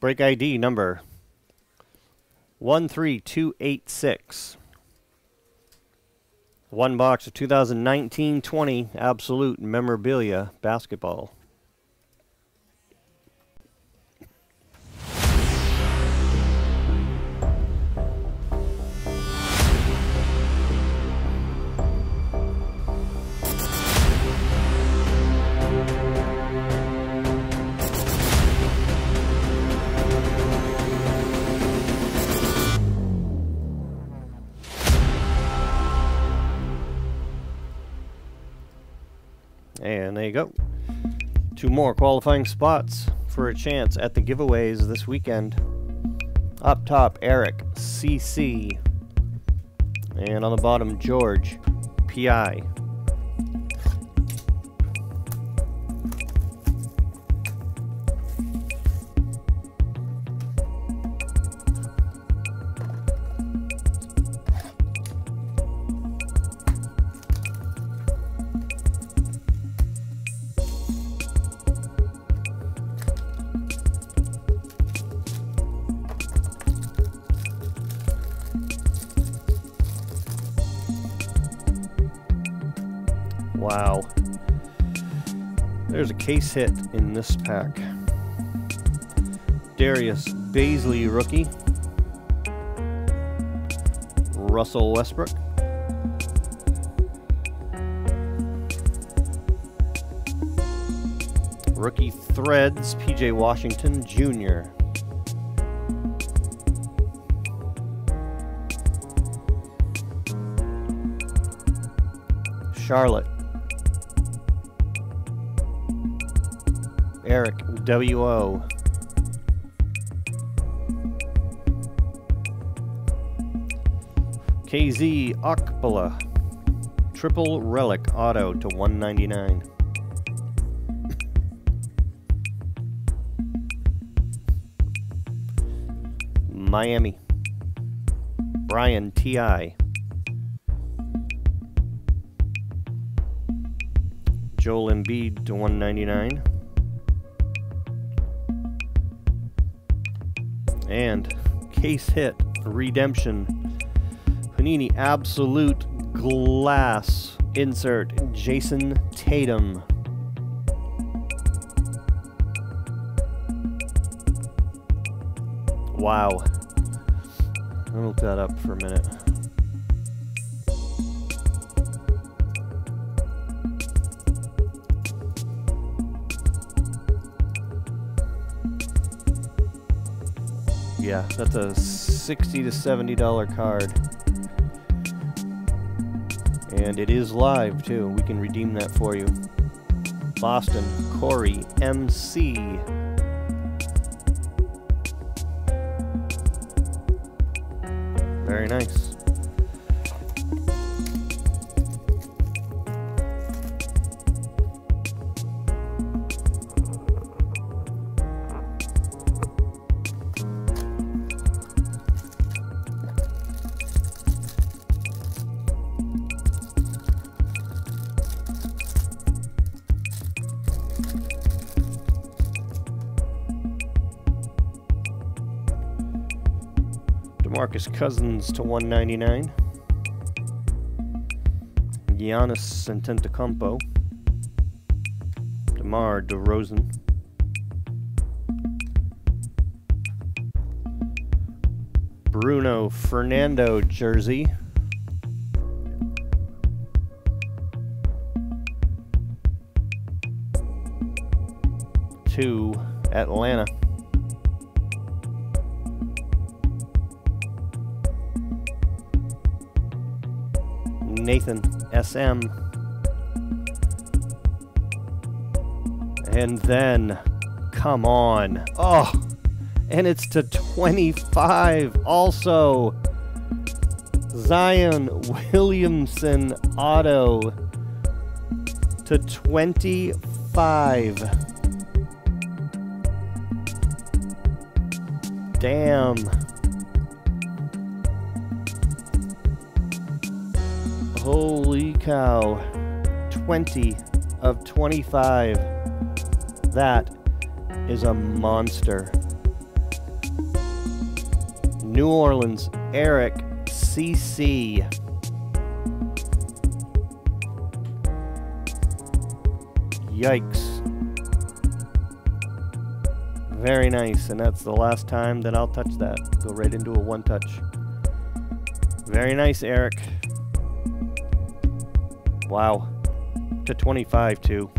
Break ID number 13286. One box of 2019-20 Absolute Memorabilia Basketball. And there you go. Two more qualifying spots for a chance at the giveaways this weekend. Up top, Eric, CC. And on the bottom, George, PI. Wow. There's a case hit in this pack. Darius Bazley rookie. Russell Westbrook. Rookie Threads, PJ Washington Jr. Charlotte. Eric W.O. KZ Okpala. Triple Relic Auto to 199. Miami. Brian T.I. Joel Embiid to 199. And case hit redemption. Panini Absolute Glass insert Jayson Tatum. Wow. I'll look that up for a minute. Yeah, that's a 60 to 70 dollar card. And it is live too. We can redeem that for you. Boston, Corey, MC. Very nice. DeMarcus Cousins to 199. Giannis Antetokounmpo. DeMar DeRozan. Bruno Fernando jersey. To Atlanta. Nathan SM. And then, come on. Oh, and it's to 25 also. Zion Williamson auto to 25. Damn. Holy cow. 20 of 25. That is a monster. New Orleans, Eric CC. Yikes. Very nice, and that's the last time that I'll touch that. Go right into a one touch. Very nice, Eric. Wow. To 25, too.